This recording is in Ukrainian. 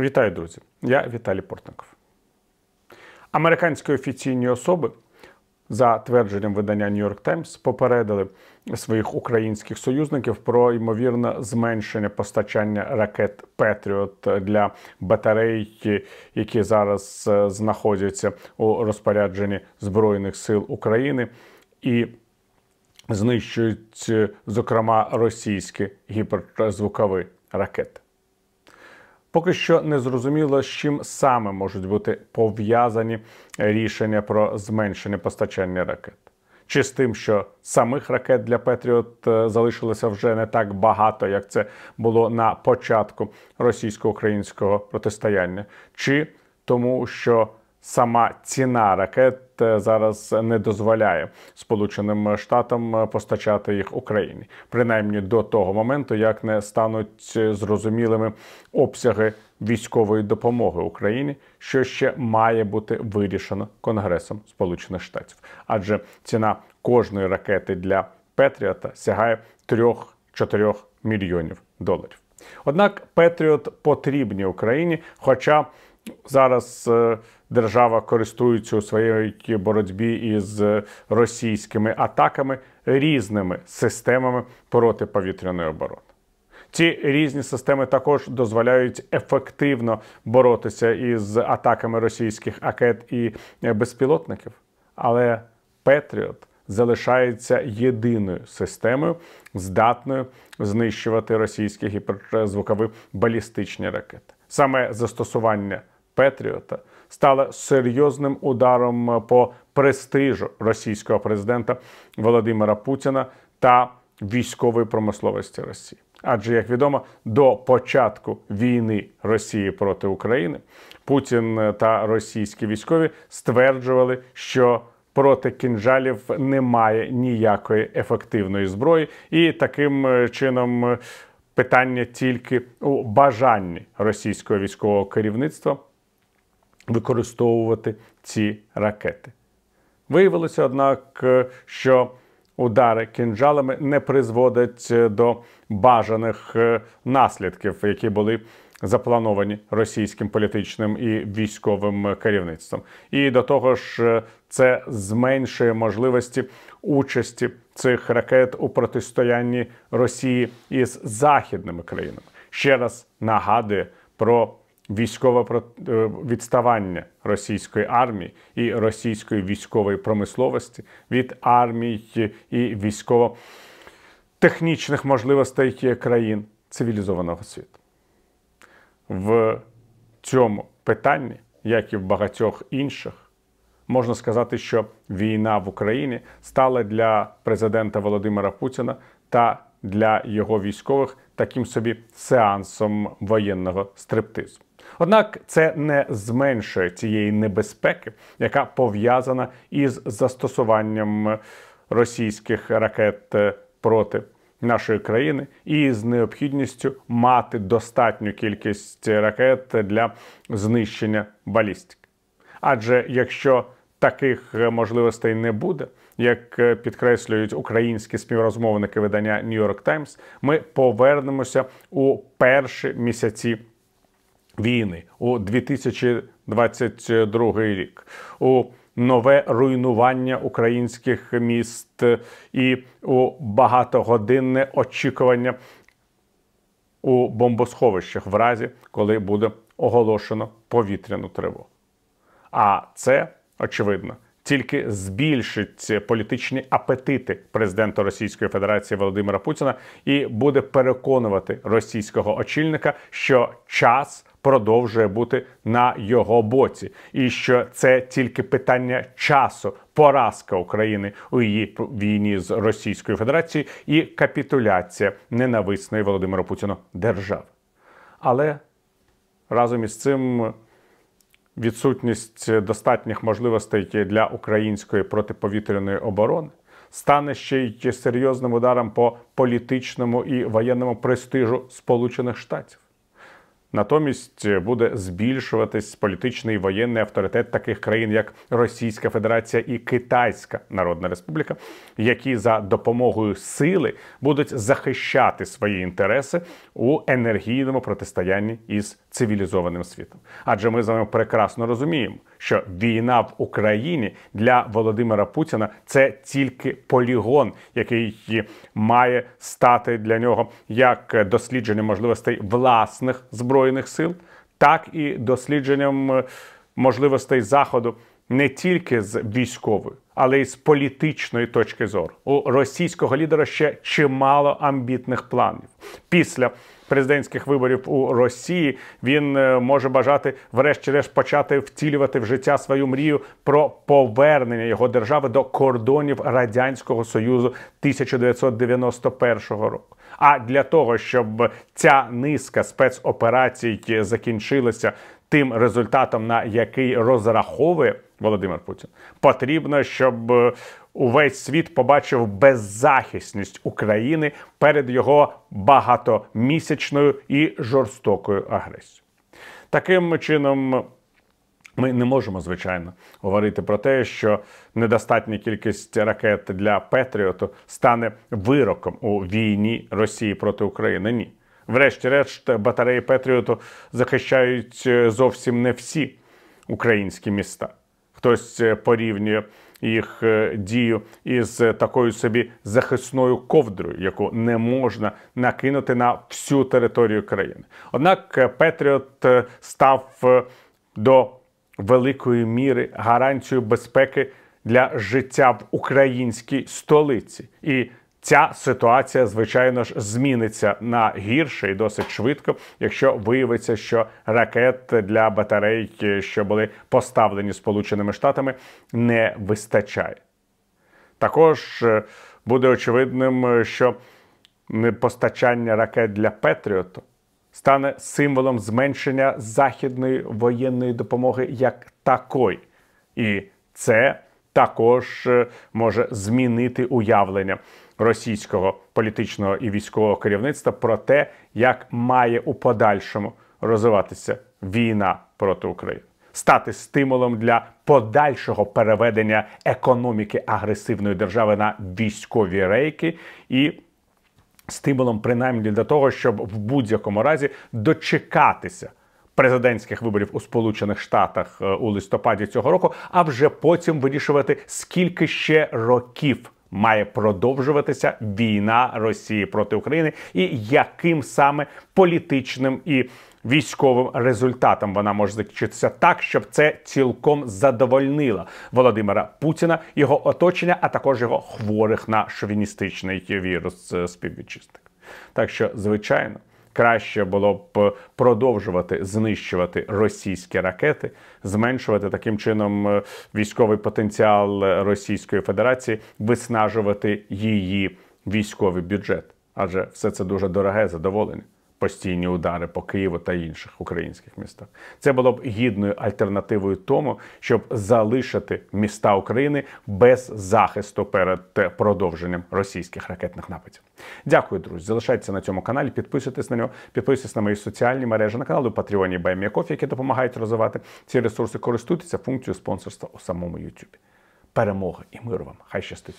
Вітаю, друзі! Я Віталій Портников. Американські офіційні особи, за твердженням видання New York Times, попередили своїх українських союзників про ймовірне зменшення постачання ракет Петріот для батарей, які зараз е, знаходяться у розпорядженні Збройних сил України і знищують, е, зокрема, російські гіперзвукові ракети. Поки що не зрозуміло, з чим саме можуть бути пов'язані рішення про зменшення постачання ракет. Чи з тим, що самих ракет для Петріот е, залишилося вже не так багато, як це було на початку російсько-українського протистояння, чи тому, що сама ціна ракет е, зараз не дозволяє Сполученим Штатам постачати їх Україні, принаймні до того моменту, як не стануть зрозумілими обсяги військової допомоги Україні, що ще має бути вирішено Конгресом Сполучених Штатів, адже ціна кожної ракети для Петріота сягає 3-4 мільйонів доларів. Однак Петріот потрібні Україні, хоча зараз е, держава користується у своїй боротьбі із російськими атаками різними системами протиповітряної оборони. Ці різні системи також дозволяють ефективно боротися із атаками російських ракет і безпілотників, але Петріот залишається єдиною системою, здатною знищувати російські гіперзвукові балістичні ракети. Саме застосування Петріота стало серйозним ударом по престижу російського президента Володимира Путіна та військової промисловості Росії. Адже, як відомо, до початку війни Росії проти України Путін та російські військові стверджували, що проти кінжалів немає ніякої ефективної зброї, і таким чином питання тільки у бажанні російського військового керівництва використовувати ці ракети. Виявилося, однак, що удари кінжалами не призводять до бажаних наслідків, які були заплановані російським політичним і військовим керівництвом. І до того ж, це зменшує можливості участі цих ракет у протистоянні Росії із західними країнами. Ще раз нагадує про військове е, відставання російської армії і російської військової промисловості від армії і військово-технічних можливостей країн цивілізованого світу. В цьому питанні, як і в багатьох інших, можна сказати, що війна в Україні стала для президента Володимира Путіна та для його військових таким собі сеансом воєнного стриптизу. Однак це не зменшує цієї небезпеки, яка пов'язана із застосуванням російських ракет проти нашої країни і з необхідністю мати достатню кількість ракет для знищення балістики. Адже якщо таких можливостей не буде, як підкреслюють українські співрозмовники видання New York Times, ми повернемося у перші місяці війни у 2022 рік. у Нове руйнування українських міст і у багатогодинне очікування у бомбосховищах в разі, коли буде оголошено повітряну тривогу. А це очевидно тільки збільшить політичні апетити президента Російської Федерації Володимира Путіна і буде переконувати російського очільника, що час продовжує бути на його боці, і що це тільки питання часу, поразка України у її війні з Російською Федерацією і капітуляція ненависної Володимира Путіна держави. Але разом із цим відсутність достатніх можливостей для української протиповітряної оборони стане ще й серйозним ударом по політичному і воєнному престижу Сполучених Штатів. Натомість буде збільшуватись політичний і воєнний авторитет таких країн, як Російська Федерація і Китайська Народна Республіка, які за допомогою сили будуть захищати свої інтереси у енергійному протистоянні із цивілізованим світом. Адже ми з вами прекрасно розуміємо, що війна в Україні для Володимира Путіна це тільки полігон, який має стати для нього як дослідженням можливостей власних збройних сил, так і дослідженням можливостей заходу не тільки з військової, але й з політичної точки зору. У російського лідера ще чимало амбітних планів після президентських виборів у Росії, він е, може бажати, врешті-решт, почати втілювати в життя свою мрію про повернення його держави до кордонів радянського союзу 1991 року. А для того, щоб ця низка спецоперацій закінчилася тим результатом, на який розраховує Володимир Путін, потрібно, щоб е, увесь світ побачив беззахисність України перед його багатомісячною і жорстокою агресією. Таким чином. Ми не можемо, звичайно, говорити про те, що недостатня кількість ракет для Петріоту стане вироком у війні Росії проти України. Ні. Врешті-решт, батареї Петріоту захищають е, зовсім не всі українські міста. Хтось е, порівнює їх е, дію із такою собі захисною ковдрою, яку не можна накинути на всю територію країни. Однак Петріот став до великої міри гарантією безпеки для життя в українській столиці. І Ця ситуація, звичайно ж, зміниться на гірше і досить швидко, якщо виявиться, що ракет для батарей, що були поставлені Сполученими Штатами, не вистачає. Також е, буде очевидним, що постачання ракет для Петріоту стане символом зменшення західної воєнної допомоги як такої. І це також е, може змінити уявлення російського політичного і військового керівництва про те, як має у подальшому розвиватися війна проти України. Стати стимулом для подальшого переведення економіки агресивної держави на військові рейки і стимулом, принаймні для того, щоб в будь-якому разі дочекатися президентських виборів у Сполучених Штатах е, у листопаді цього року, а вже потім вирішувати, скільки ще років. Має продовжуватися війна Росії проти України, і яким саме політичним і військовим результатом вона може закінчитися так, щоб це цілком задовольнило Володимира Путіна, його оточення, а також його хворих на шовіністичний вірус е, співвітчизник. Так що, звичайно краще було б продовжувати знищувати російські ракети, зменшувати таким чином е, військовий потенціал Російської Федерації, виснажувати її військовий бюджет, адже все це дуже дороге задоволення постійні удари по Києву та інших українських містах. Це було б гідною альтернативою тому, щоб залишити міста України без захисту перед продовженням російських ракетних нападів. Дякую, друзі. Залишайтеся на цьому каналі, підписуйтесь на нього, підписуйтесь на мої соціальні мережі на канал у Патреоні Buy Me a Coffee, які допомагають розвивати ці ресурси. Користуйтеся функцією спонсорства у самому Ютубі. Перемоги і миру вам! Хай щастить!